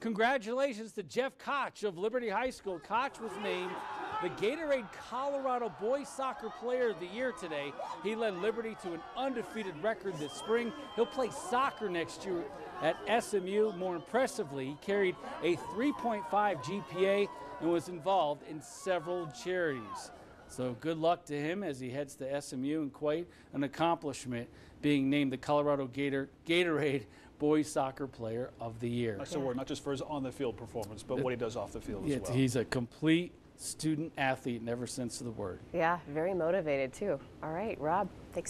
Congratulations to Jeff Koch of Liberty High School. Koch was named the Gatorade Colorado Boys Soccer Player of the Year today. He led Liberty to an undefeated record this spring. He'll play soccer next year at SMU. More impressively, he carried a 3.5 GPA and was involved in several charities. So good luck to him as he heads to SMU and quite an accomplishment being named the Colorado Gator Gatorade Boys Soccer Player of the Year. That's the word, not just for his on the field performance, but what he does off the field as well. He's a complete student athlete in every sense of the word. Yeah, very motivated too. All right, Rob, thanks.